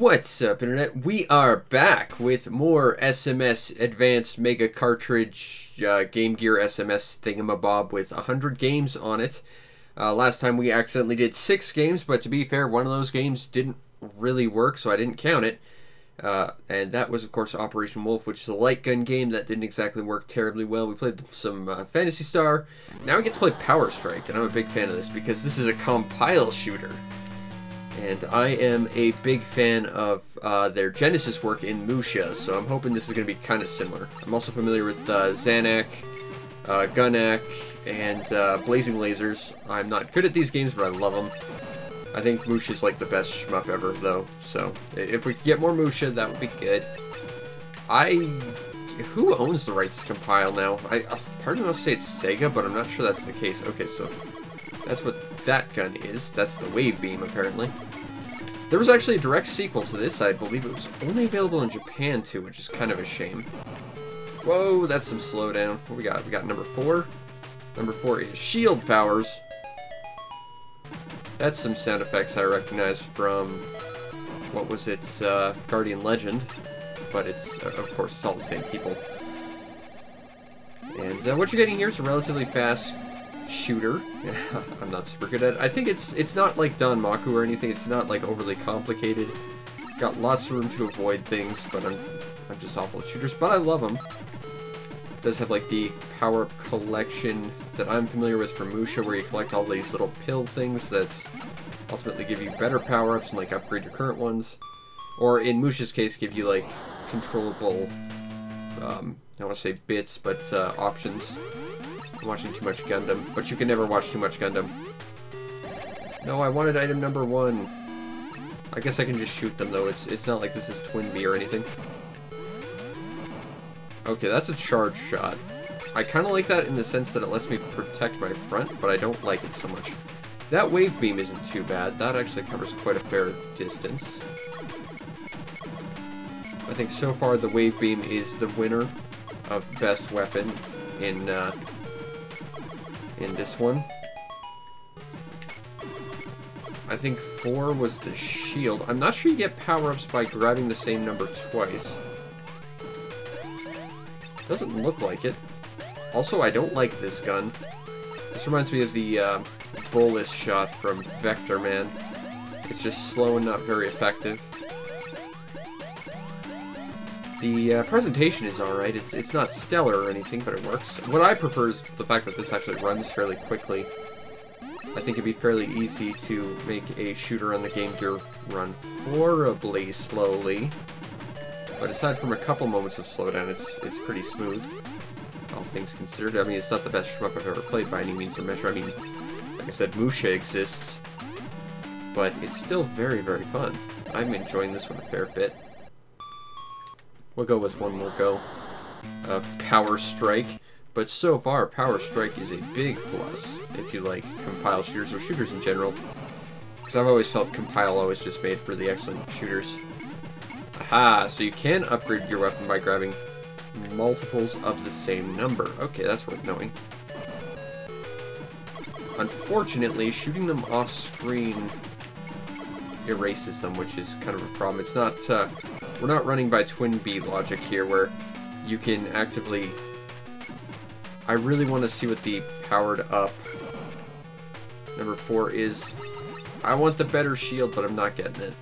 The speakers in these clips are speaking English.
What's up, Internet? We are back with more SMS Advanced Mega Cartridge uh, Game Gear SMS thingamabob with 100 games on it. Uh, last time we accidentally did six games, but to be fair, one of those games didn't really work, so I didn't count it. Uh, and that was, of course, Operation Wolf, which is a light gun game that didn't exactly work terribly well. We played some uh, Phantasy Star. Now we get to play Power Strike, and I'm a big fan of this because this is a Compile shooter. And I am a big fan of uh, their Genesis work in Musha, so I'm hoping this is going to be kind of similar. I'm also familiar with uh, Zanac, uh, Gunac, and uh, Blazing Lasers. I'm not good at these games, but I love them. I think Musha is like the best shmup ever, though. So if we could get more Musha, that would be good. I who owns the rights to Compile now? I uh, part of me to say it's Sega, but I'm not sure that's the case. Okay, so that's what that gun is. That's the Wave Beam, apparently. There was actually a direct sequel to this. I believe it was only available in Japan, too, which is kind of a shame. Whoa, that's some slowdown. What we got? We got number four. Number four is Shield Powers. That's some sound effects I recognize from, what was it, uh, Guardian Legend. But it's, uh, of course, it's all the same people. And uh, what you're getting here is a relatively fast shooter. I'm not super good at it. I think it's it's not like Don Danmaku or anything. It's not like overly complicated. Got lots of room to avoid things, but I'm I'm just awful at shooters. But I love them. It does have like the power-up collection that I'm familiar with from Musha, where you collect all these little pill things that ultimately give you better power-ups and like upgrade your current ones. Or in Musha's case, give you like controllable, um, I want to say bits, but uh, options watching too much Gundam, but you can never watch too much Gundam. No, I wanted item number one. I guess I can just shoot them, though. It's it's not like this is TwinBee or anything. Okay, that's a charge shot. I kind of like that in the sense that it lets me protect my front, but I don't like it so much. That wave beam isn't too bad. That actually covers quite a fair distance. I think so far the wave beam is the winner of best weapon in uh, in this one. I think 4 was the shield. I'm not sure you get power-ups by grabbing the same number twice. Doesn't look like it. Also, I don't like this gun. This reminds me of the uh, shot from Vectorman. It's just slow and not very effective. The uh, presentation is alright. It's, it's not stellar or anything, but it works. What I prefer is the fact that this actually runs fairly quickly. I think it'd be fairly easy to make a shooter on the Game Gear run horribly slowly. But aside from a couple moments of slowdown, it's it's pretty smooth. All things considered. I mean, it's not the best shmup I've ever played by any means or measure. I mean, like I said, Musha exists. But it's still very, very fun. I'm enjoying this one a fair bit. We'll go with one more go of Power Strike. But so far, Power Strike is a big plus if you like Compile shooters or shooters in general. Because I've always felt Compile always just made really excellent shooters. Aha, so you can upgrade your weapon by grabbing multiples of the same number. Okay, that's worth knowing. Unfortunately, shooting them off screen erases them, which is kind of a problem. It's not, uh, we're not running by TwinBee logic here, where you can actively... I really want to see what the powered up number four is. I want the better shield, but I'm not getting it.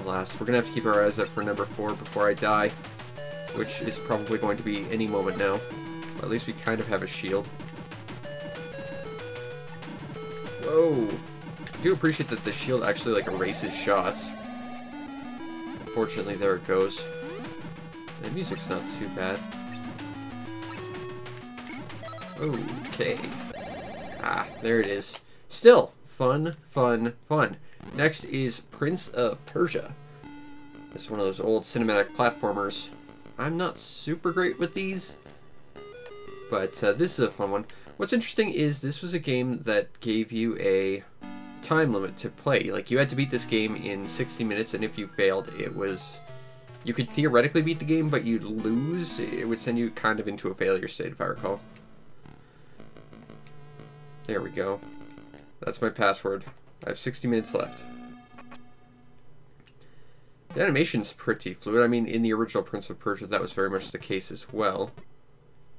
Alas, we're gonna have to keep our eyes up for number four before I die, which is probably going to be any moment now. Well, at least we kind of have a shield. Whoa! I do appreciate that the shield actually like erases shots. Unfortunately, there it goes. The music's not too bad. Okay. Ah, there it is. Still, fun, fun, fun. Next is Prince of Persia. Is one of those old cinematic platformers. I'm not super great with these, but uh, this is a fun one. What's interesting is this was a game that gave you a time limit to play. Like, you had to beat this game in 60 minutes, and if you failed, it was... You could theoretically beat the game, but you'd lose. It would send you kind of into a failure state, if I recall. There we go. That's my password. I have 60 minutes left. The animation's pretty fluid. I mean, in the original Prince of Persia, that was very much the case as well.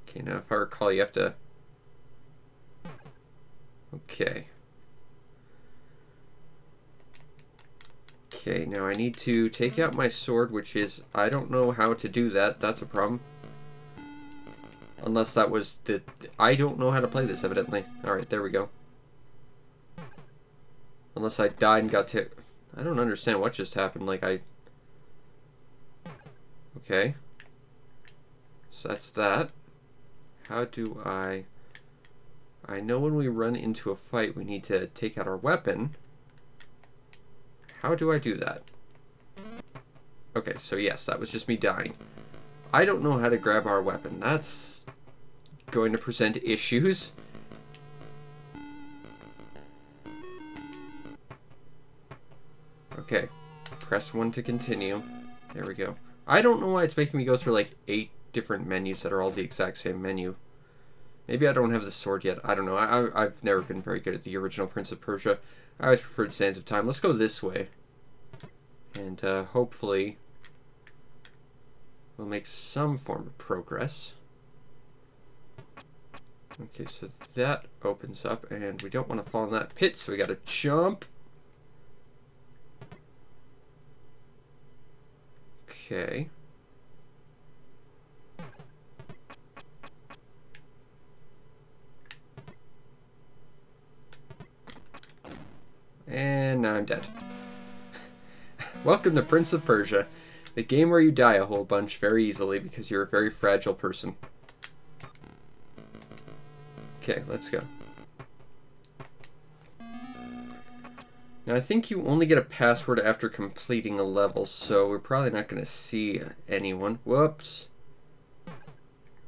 Okay, now if I recall, you have to... Okay. Okay, now I need to take out my sword, which is... I don't know how to do that. That's a problem. Unless that was the... I don't know how to play this, evidently. Alright, there we go. Unless I died and got to... I don't understand what just happened. Like, I... Okay. So that's that. How do I... I know when we run into a fight, we need to take out our weapon. How do I do that? Okay, so yes, that was just me dying. I don't know how to grab our weapon. That's going to present issues. Okay, press 1 to continue. There we go. I don't know why it's making me go through like eight different menus that are all the exact same menu. Maybe I don't have the sword yet. I don't know. I, have never been very good at the original Prince of Persia. I always preferred Sands of Time. Let's go this way. And uh, hopefully we'll make some form of progress. Okay, so that opens up, and we don't want to fall in that pit, so we got to jump. Okay. And now I'm dead. Welcome to Prince of Persia, the game where you die a whole bunch very easily because you're a very fragile person. Okay, let's go. Now I think you only get a password after completing a level, so we're probably not going to see anyone. Whoops.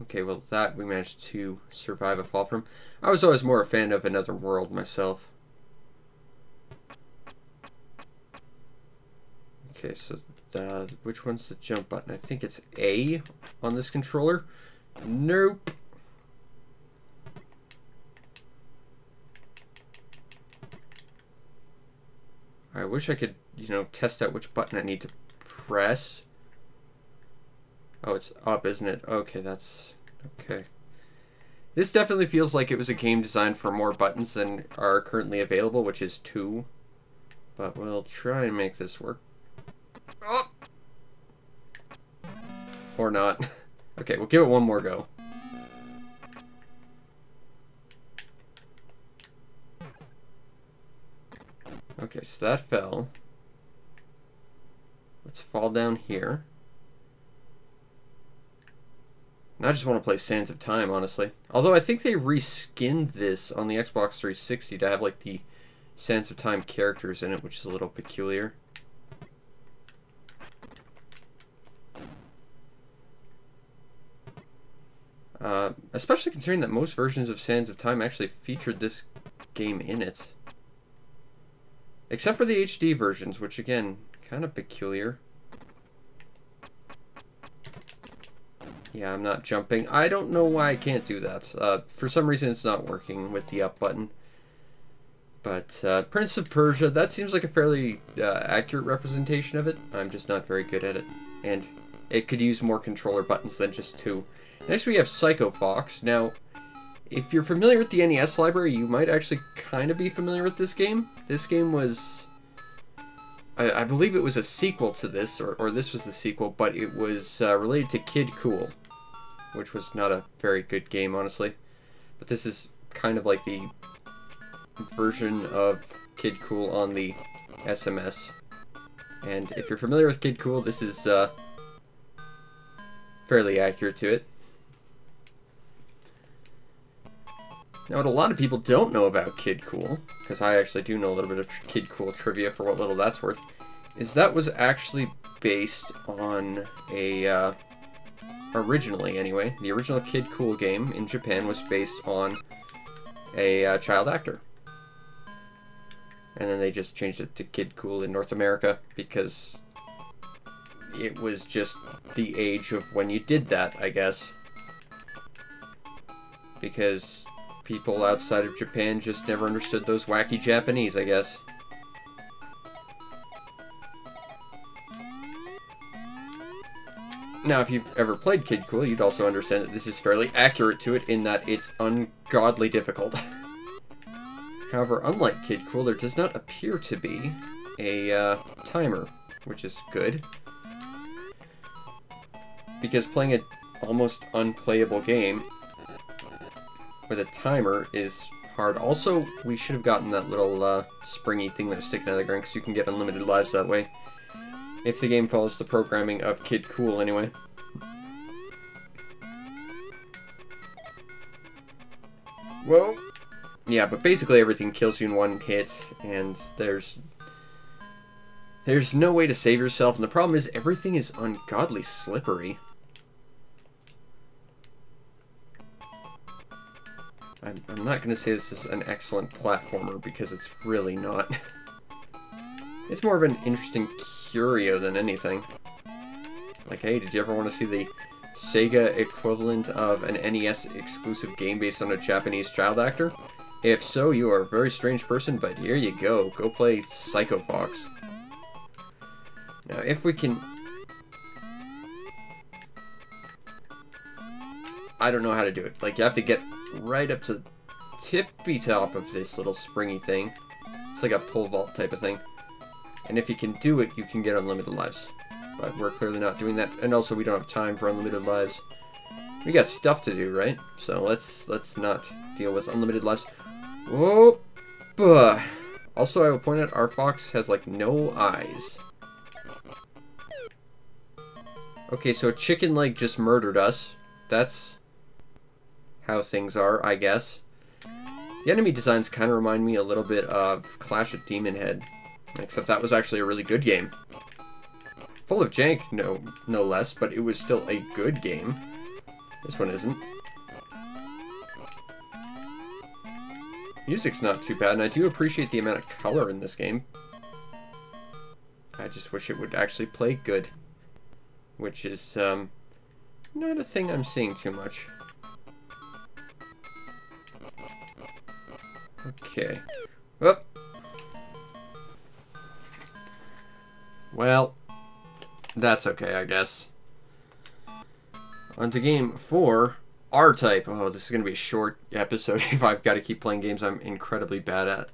Okay, well that we managed to survive a fall from. I was always more a fan of Another World myself. Okay, so which one's the jump button? I think it's A on this controller. Nope. I wish I could, you know, test out which button I need to press. Oh, it's up, isn't it? Okay, that's... Okay. This definitely feels like it was a game designed for more buttons than are currently available, which is two. But we'll try and make this work. Oh! Or not. okay, we'll give it one more go. Okay, so that fell. Let's fall down here. Now I just want to play Sands of Time, honestly. Although I think they reskinned this on the Xbox 360 to have like the Sands of Time characters in it, which is a little peculiar. Uh, especially considering that most versions of Sands of Time actually featured this game in it. Except for the HD versions, which again, kind of peculiar. Yeah, I'm not jumping. I don't know why I can't do that. Uh, for some reason it's not working with the up button. But uh, Prince of Persia, that seems like a fairly uh, accurate representation of it. I'm just not very good at it. And it could use more controller buttons than just two. Next we have Psycho Fox. Now, if you're familiar with the NES library, you might actually kind of be familiar with this game. This game was... I, I believe it was a sequel to this, or, or this was the sequel, but it was uh, related to Kid Kool, which was not a very good game, honestly. But this is kind of like the version of Kid Kool on the SMS. And if you're familiar with Kid Kool, this is uh, fairly accurate to it. Now, what a lot of people don't know about Kid Kool, because I actually do know a little bit of Kid Kool trivia for what little that's worth, is that was actually based on a, uh, originally anyway, the original Kid Kool game in Japan was based on a uh, child actor. And then they just changed it to Kid Kool in North America because it was just the age of when you did that, I guess. Because people outside of Japan just never understood those wacky Japanese, I guess. Now, if you've ever played Kid Kool, you'd also understand that this is fairly accurate to it in that it's ungodly difficult. However, unlike Kid Kool, there does not appear to be a uh, timer, which is good. Because playing an almost unplayable game with a timer is hard. Also, we should have gotten that little uh, springy thing that was sticking out of the ground, because you can get unlimited lives that way. If the game follows the programming of Kid Kool, anyway. Whoa! Yeah, but basically everything kills you in one hit, and there's... There's no way to save yourself, and the problem is everything is ungodly slippery. I'm, I'm not going to say this is an excellent platformer, because it's really not. it's more of an interesting curio than anything. Like, hey, did you ever want to see the Sega equivalent of an NES exclusive game based on a Japanese child actor? If so, you are a very strange person, but here you go. Go play Psycho Fox. Now, if we can... I don't know how to do it. Like, you have to get right up to tippy top of this little springy thing. It's like a pole vault type of thing. And if you can do it, you can get unlimited lives. But we're clearly not doing that. And also, we don't have time for unlimited lives. We got stuff to do, right? So let's let's not deal with unlimited lives. Oh, Also, I will point out our fox has, like, no eyes. Okay, so a chicken leg just murdered us. That's how things are, I guess. The enemy designs kind of remind me a little bit of Clash of Demon Head, except that was actually a really good game. Full of jank, no, no less, but it was still a good game. This one isn't. Music's not too bad, and I do appreciate the amount of color in this game. I just wish it would actually play good. Which is, um, not a thing I'm seeing too much. Okay. Whoop. Well, that's okay, I guess. On to game four. R-Type. Oh, this is going to be a short episode if I've got to keep playing games I'm incredibly bad at.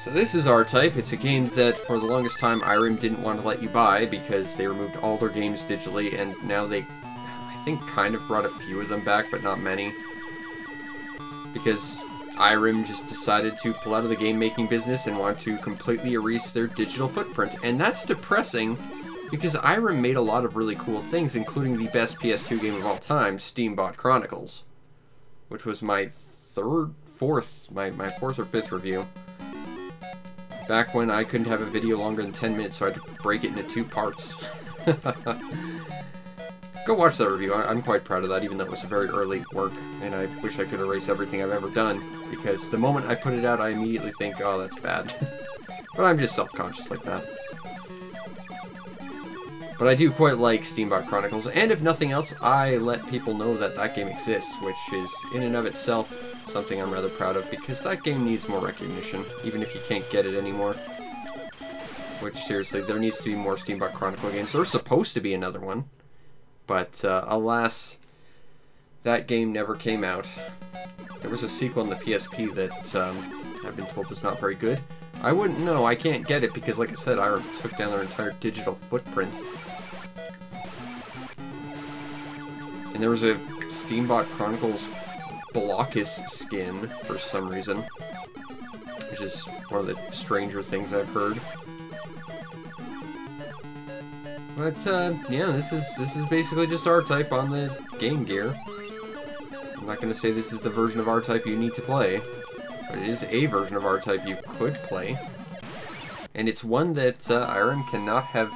So this is R-Type. It's a game that for the longest time Irem didn't want to let you buy because they removed all their games digitally and now they, I think, kind of brought a few of them back, but not many. Because Irem just decided to pull out of the game-making business and want to completely erase their digital footprint. And that's depressing because Irem made a lot of really cool things, including the best PS2 game of all time, Steambot Chronicles, which was my third, fourth, my, my fourth or fifth review. Back when I couldn't have a video longer than 10 minutes, so I had to break it into two parts. Go watch that review. I, am quite proud of that, even though it was a very early work, and I wish I could erase everything I've ever done, because the moment I put it out, I immediately think, oh, that's bad. but I'm just self-conscious like that. But I do quite like Steambot Chronicles, and if nothing else, I let people know that that game exists, which is, in and of itself, something I'm rather proud of, because that game needs more recognition, even if you can't get it anymore. Which, seriously, there needs to be more Steambot Chronicle games. There's supposed to be another one, but uh, alas, that game never came out. There was a sequel on the PSP that um, I've been told is not very good. I wouldn't know, I can't get it because, like I said, I took down their entire digital footprint. And there was a Steambot Chronicles Blokus skin for some reason. Which is one of the stranger things I've heard. But uh, yeah, this is this is basically just R-Type on the Game Gear. I'm not gonna say this is the version of R-Type you need to play, but it is a version of R-Type you could play. And it's one that uh, Irem cannot have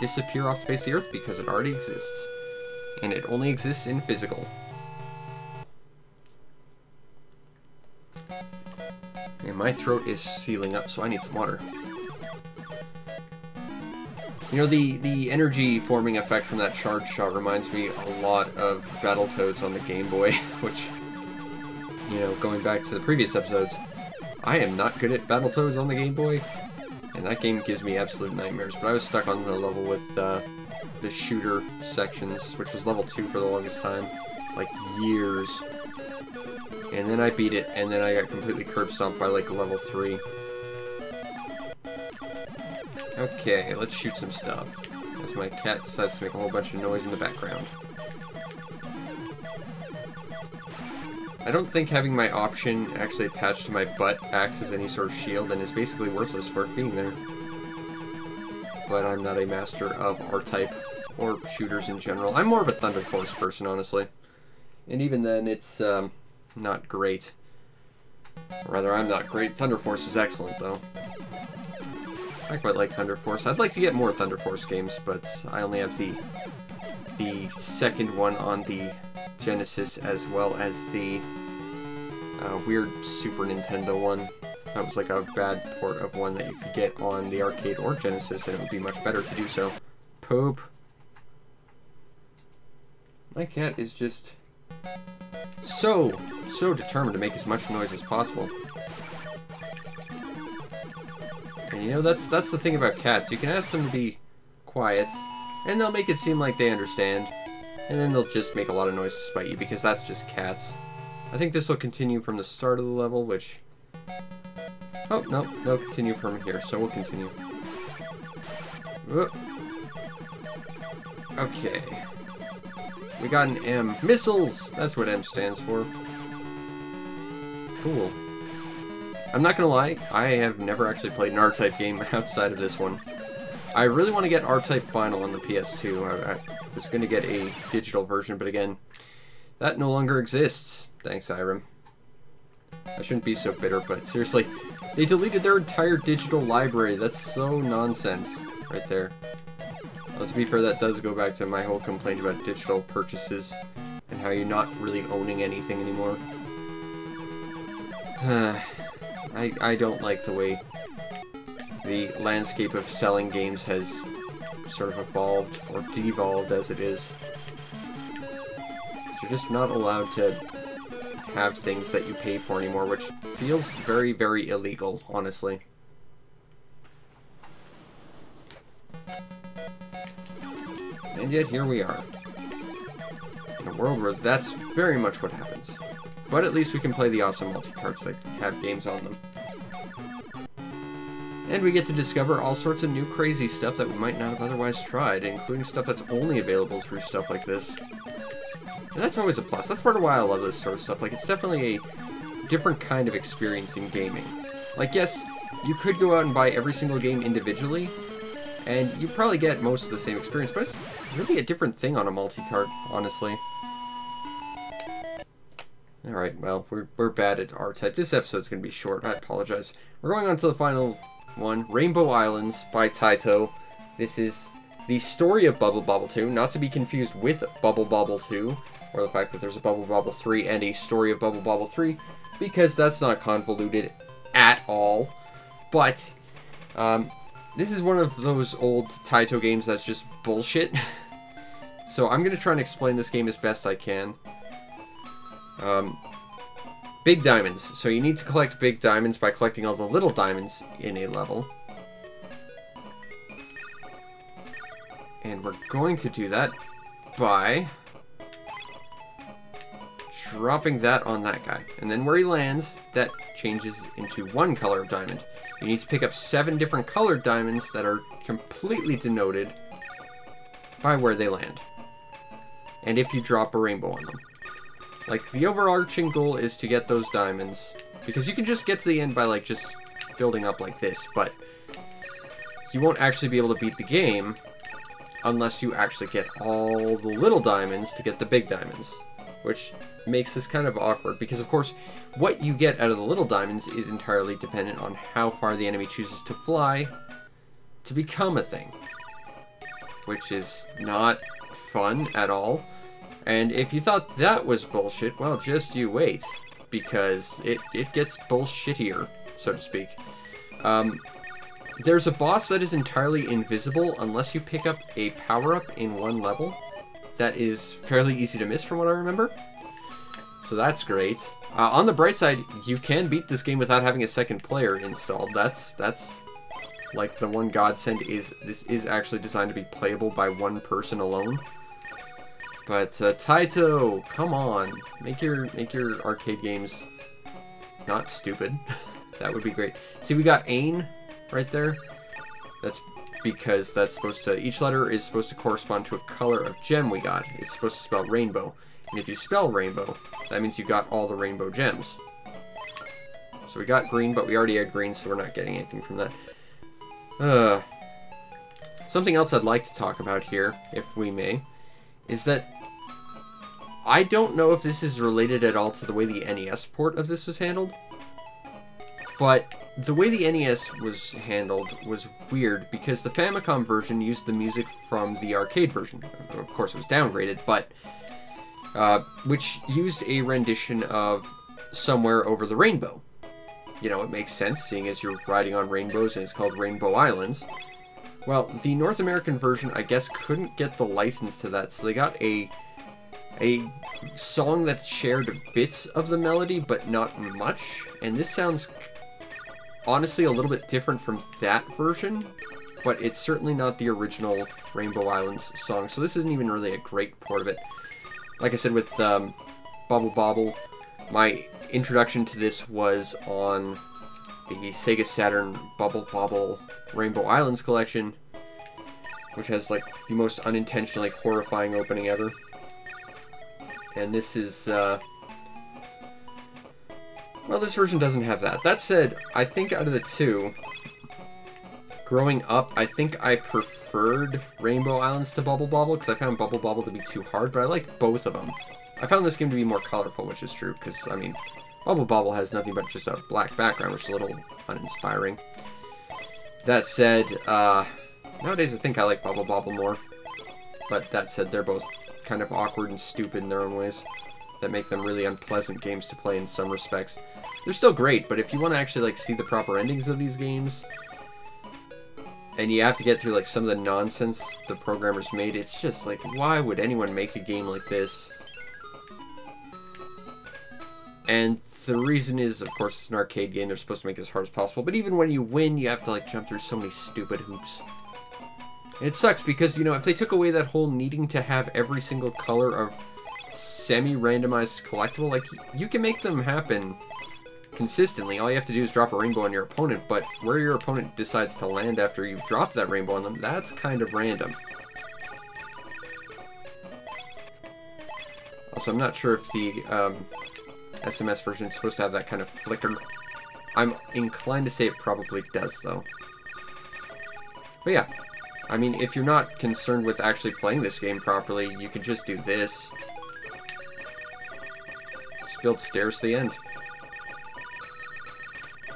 disappear off face of the Earth because it already exists and it only exists in physical. And my throat is sealing up, so I need some water. You know, the, the energy forming effect from that charge shot reminds me a lot of Battletoads on the Game Boy, which, you know, going back to the previous episodes, I am not good at Battletoads on the Game Boy. And that game gives me absolute nightmares, but I was stuck on the level with uh, the shooter sections, which was level 2 for the longest time. Like, years. And then I beat it, and then I got completely curb stomped by, like, level 3. Okay, let's shoot some stuff. As my cat decides to make a whole bunch of noise in the background. I don't think having my option actually attached to my butt acts as any sort of shield and is basically worthless for it being there. But I'm not a master of R-Type or shooters in general. I'm more of a Thunder Force person, honestly. And even then, it's um, not great. rather, I'm not great. Thunder Force is excellent, though. I quite like Thunder Force. I'd like to get more Thunder Force games, but I only have the the second one on the Genesis as well as the uh, weird Super Nintendo one. That was like a bad port of one that you could get on the arcade or Genesis, and it would be much better to do so. Poop. My cat is just so, so determined to make as much noise as possible. You know, that's that's the thing about cats. You can ask them to be quiet, and they'll make it seem like they understand. And then they'll just make a lot of noise to spite you, because that's just cats. I think this will continue from the start of the level, which... Oh, no, they'll continue from here, so we'll continue. Okay. We got an M. Missiles! That's what M stands for. Cool. I'm not gonna lie, I have never actually played an R-Type game outside of this one. I really want to get R-Type Final on the PS2. I, I was to get a digital version, but again, that no longer exists. Thanks, Irem. I shouldn't be so bitter, but seriously, they deleted their entire digital library. That's so nonsense right there. Well, to be fair, that does go back to my whole complaint about digital purchases and how you're not really owning anything anymore. I, I don't like the way the landscape of selling games has sort of evolved, or devolved as it is. You're just not allowed to have things that you pay for anymore, which feels very, very illegal, honestly. And yet, here we are. In a world where that's very much what happens. But at least we can play the awesome multi-carts that have games on them. And we get to discover all sorts of new crazy stuff that we might not have otherwise tried, including stuff that's only available through stuff like this. And that's always a plus. That's part of why I love this sort of stuff. Like, it's definitely a different kind of experience in gaming. Like, yes, you could go out and buy every single game individually, and you probably get most of the same experience, but it's really a different thing on a multi-cart, honestly. Alright, well, we're, we're bad at R-Type. This episode's going to be short. I apologize. We're going on to the final one, Rainbow Islands by Taito. This is the story of Bubble Bobble 2, not to be confused with Bubble Bobble 2, or the fact that there's a Bubble Bobble 3 and a story of Bubble Bobble 3, because that's not convoluted at all. But, um, this is one of those old Taito games that's just bullshit. so I'm going to try and explain this game as best I can. Um, Big diamonds. So you need to collect big diamonds by collecting all the little diamonds in a level. And we're going to do that by dropping that on that guy. And then where he lands, that changes into one color of diamond. You need to pick up seven different colored diamonds that are completely denoted by where they land. And if you drop a rainbow on them. Like, the overarching goal is to get those diamonds. Because you can just get to the end by, like, just building up like this, but you won't actually be able to beat the game unless you actually get all the little diamonds to get the big diamonds. Which makes this kind of awkward, because of course, what you get out of the little diamonds is entirely dependent on how far the enemy chooses to fly to become a thing. Which is not fun at all. And if you thought that was bullshit, well, just you wait. Because it, it gets bullshittier, so to speak. Um, there's a boss that is entirely invisible unless you pick up a power-up in one level. That is fairly easy to miss from what I remember. So that's great. Uh, on the bright side, you can beat this game without having a second player installed. That's that's like the one Godsend is this is actually designed to be playable by one person alone. But uh, Taito, come on, make your make your arcade games not stupid. that would be great. See, we got Ain right there. That's because that's supposed to each letter is supposed to correspond to a color of gem we got. It's supposed to spell rainbow. And if you spell rainbow, that means you got all the rainbow gems. So we got green, but we already had green, so we're not getting anything from that. Uh, something else I'd like to talk about here, if we may, is that I don't know if this is related at all to the way the NES port of this was handled, but the way the NES was handled was weird because the Famicom version used the music from the arcade version. Of course, it was downgraded, but uh, which used a rendition of Somewhere Over the Rainbow. You know, it makes sense, seeing as you're riding on rainbows and it's called Rainbow Islands. Well, the North American version, I guess, couldn't get the license to that, so they got a a song that shared bits of the melody, but not much. And this sounds honestly a little bit different from that version, but it's certainly not the original Rainbow Islands song. So this isn't even really a great part of it. Like I said with um, Bobble Bobble, my introduction to this was on the Sega Saturn Bubble Bobble Rainbow Islands collection, which has like the most unintentionally horrifying opening ever. And this is, uh... Well, this version doesn't have that. That said, I think out of the two, growing up, I think I preferred Rainbow Islands to Bubble Bobble, because I found Bubble Bobble to be too hard, but I like both of them. I found this game to be more colorful, which is true, because, I mean, Bubble Bobble has nothing but just a black background, which is a little uninspiring. That said, uh, nowadays I think I like Bubble Bobble more. But that said, they're both kind of awkward and stupid in their own ways that make them really unpleasant games to play in some respects. They're still great, but if you want to actually like see the proper endings of these games, and you have to get through like some of the nonsense the programmers made, it's just like, why would anyone make a game like this? And the reason is, of course, it's an arcade game, they're supposed to make it as hard as possible, but even when you win, you have to like jump through so many stupid hoops. And it sucks because, you know, if they took away that whole needing to have every single color of semi-randomized collectible, like, you can make them happen consistently. All you have to do is drop a rainbow on your opponent, but where your opponent decides to land after you've dropped that rainbow on them, that's kind of random. Also, I'm not sure if the um, SMS version is supposed to have that kind of flicker. I'm inclined to say it probably does, though. But yeah, I mean, if you're not concerned with actually playing this game properly, you can just do this. Just build stairs to the end.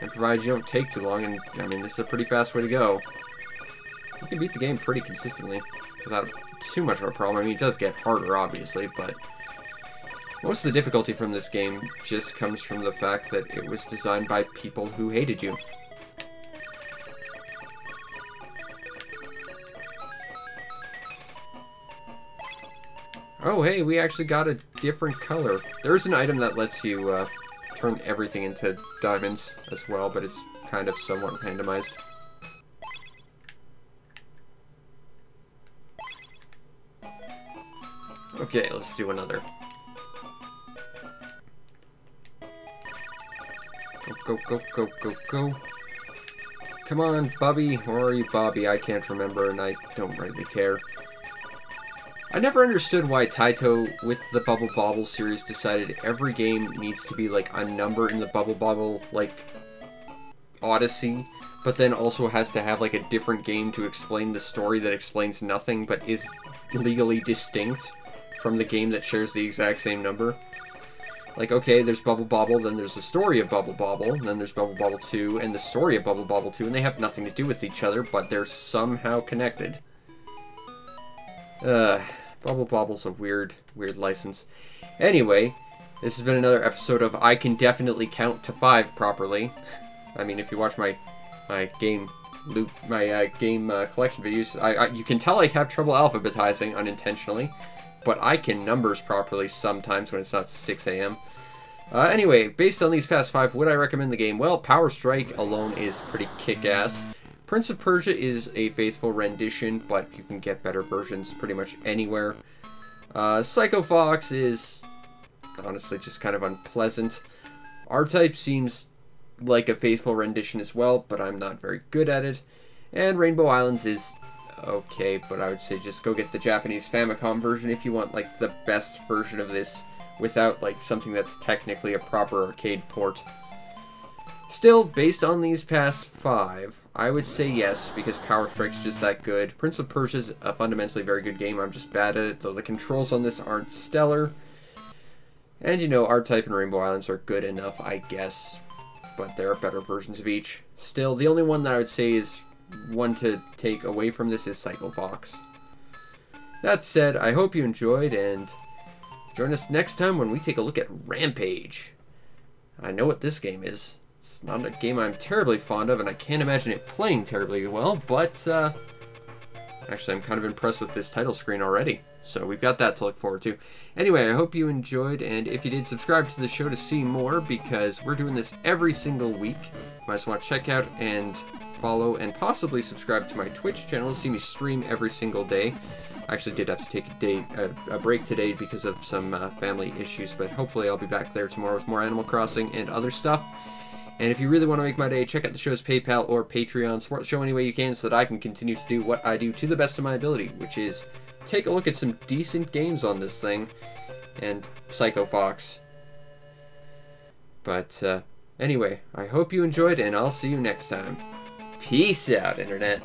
And provided you don't take too long, and I mean, this is a pretty fast way to go. You can beat the game pretty consistently without too much of a problem. I mean, it does get harder, obviously, but most of the difficulty from this game just comes from the fact that it was designed by people who hated you. Oh, hey, we actually got a different color. There's an item that lets you uh, turn everything into diamonds as well, but it's kind of somewhat randomized. Okay, let's do another. Go, go, go, go, go. Come on, Bubby. Or are you Bobby? I can't remember, and I don't really care. I never understood why Taito, with the Bubble Bobble series, decided every game needs to be like a number in the Bubble Bobble, like, Odyssey, but then also has to have like a different game to explain the story that explains nothing but is legally distinct from the game that shares the exact same number. Like, okay, there's Bubble Bobble, then there's the story of Bubble Bobble, and then there's Bubble Bobble 2, and the story of Bubble Bobble 2, and they have nothing to do with each other, but they're somehow connected. Uh, Bubble Bobble's a weird, weird license. Anyway, this has been another episode of I Can Definitely Count to Five Properly. I mean, if you watch my my game loop, my uh, game uh, collection videos, I, I, you can tell I have trouble alphabetizing unintentionally, but I can numbers properly sometimes when it's not 6 a.m. Uh, anyway, based on these past five, would I recommend the game? Well, Power Strike alone is pretty kick-ass. Prince of Persia is a faithful rendition, but you can get better versions pretty much anywhere. Uh, Psycho Fox is honestly just kind of unpleasant. R-Type seems like a faithful rendition as well, but I'm not very good at it. And Rainbow Islands is okay, but I would say just go get the Japanese Famicom version if you want like the best version of this without like something that's technically a proper arcade port. Still, based on these past five, I would say yes, because Power Strike's just that good. Prince of Persia's a fundamentally very good game, I'm just bad at it, though the controls on this aren't stellar. And you know, R-Type and Rainbow Islands are good enough, I guess, but there are better versions of each. Still, the only one that I would say is one to take away from this is Psycho Fox. That said, I hope you enjoyed, and join us next time when we take a look at Rampage. I know what this game is. It's not a game I'm terribly fond of, and I can't imagine it playing terribly well, but, uh, actually, I'm kind of impressed with this title screen already. So we've got that to look forward to. Anyway, I hope you enjoyed, and if you did, subscribe to the show to see more, because we're doing this every single week. You might as well check out and follow and possibly subscribe to my Twitch channel to see me stream every single day. I actually did have to take a day a, a break today because of some uh, family issues, but hopefully I'll be back there tomorrow with more Animal Crossing and other stuff. And if you really want to make my day, check out the show's PayPal or Patreon. Support the show any way you can so that I can continue to do what I do to the best of my ability, which is take a look at some decent games on this thing and Psycho Fox. But uh, anyway, I hope you enjoyed, and I'll see you next time. Peace out, Internet.